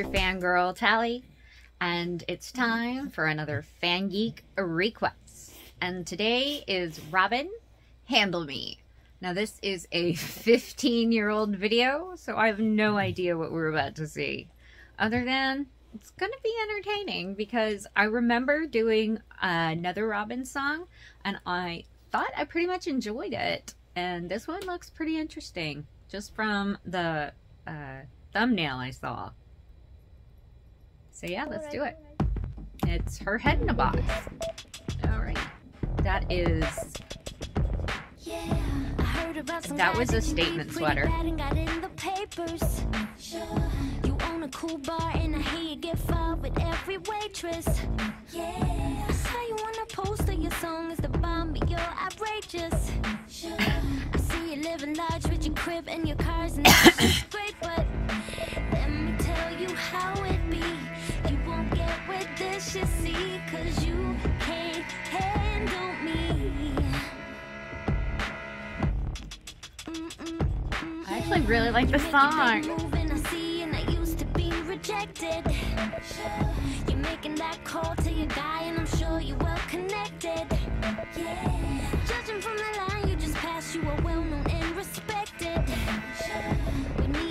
your fangirl Tally, and it's time for another Fan Geek request. And today is Robyn Handle Me. Now, this is a 15 year old video, so I have no idea what we're about to see. Other than it's going to be entertaining because I remember doing another Robyn song and I thought I pretty much enjoyed it. And this one looks pretty interesting just from the uh, thumbnail I saw. So yeah, let's do it. It's her head in a box. Alright. That is... That was a statement sweater. You own a cool bar and I hear you get far with every waitress. Yeah. I saw you on a poster, your song is the bomb, but you're outrageous. I see you living large with your crib and your cars and that's great,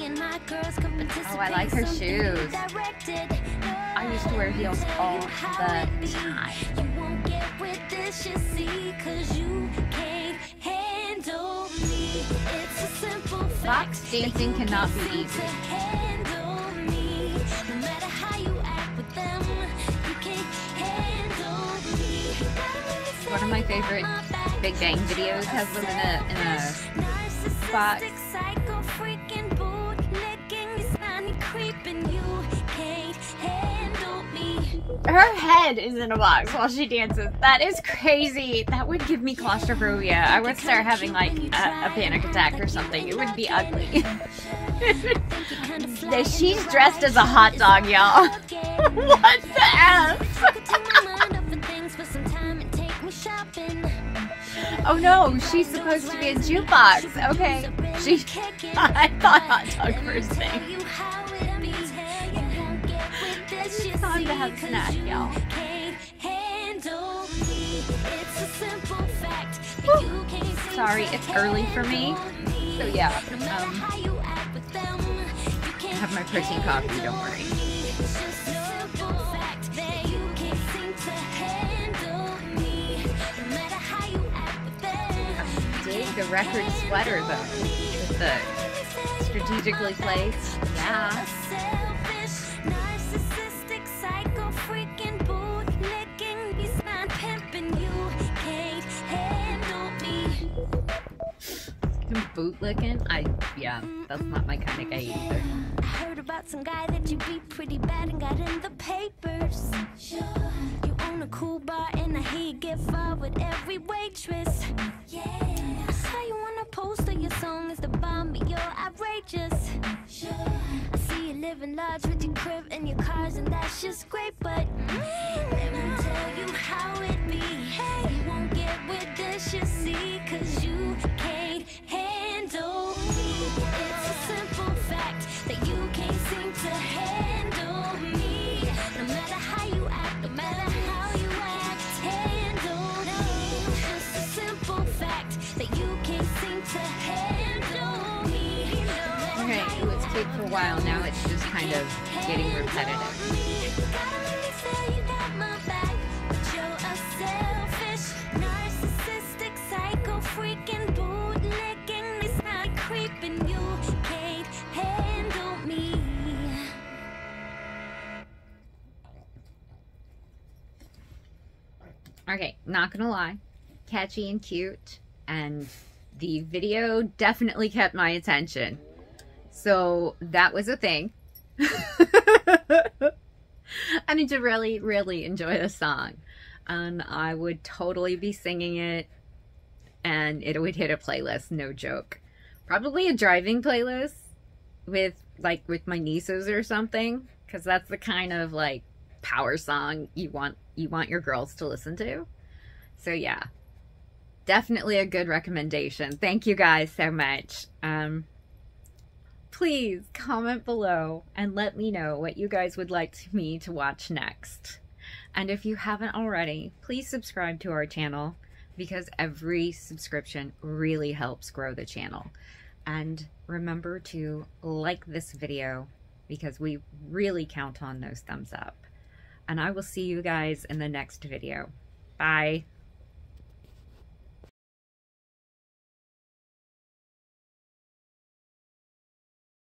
and my girls could participate. Oh, I like her shoes. I used to wear heels all the time. Box dating cannot be easy. One of my favorite Big Bang videos has them in a in a box. Her head is in a box while she dances. That is crazy. That would give me claustrophobia. I would start having like a, a panic attack or something. It would be ugly. She's dressed as a hot dog, y'all. what the F? Oh no, she's supposed to be a jukebox. Okay. She I thought hot dog first thing. It's time to have snack, y'all. Sorry, it's early for me. So yeah, um, I have my protein coffee, don't worry. the record sweater though, with the strategically placed. Yeah. Bootlicking? I yeah, that's not my kind of guy either. I heard about some guy that you beat pretty bad and got in the papers. Sure. You own a cool bar and I hear you get far with every waitress. Yeah. I saw you on a poster, your song is the bomb, but you're outrageous. Sure. I see you living large with your crib and your cars and that's just great, but mm, while, now it's just kind of getting repetitive. Okay, not gonna lie, catchy and cute, and the video definitely kept my attention. So that was a thing. I need to really, really enjoy the song. And I would totally be singing it, and it would hit a playlist, no joke. Probably a driving playlist with, like, with my nieces or something, because that's the kind of, like, power song you want you want your girls to listen to. So yeah, definitely a good recommendation. Thank you guys so much. Um, please comment below and let me know what you guys would like me to watch next. And if you haven't already, please subscribe to our channel because every subscription really helps grow the channel. And remember to like this video because we really count on those thumbs up. And I will see you guys in the next video. Bye.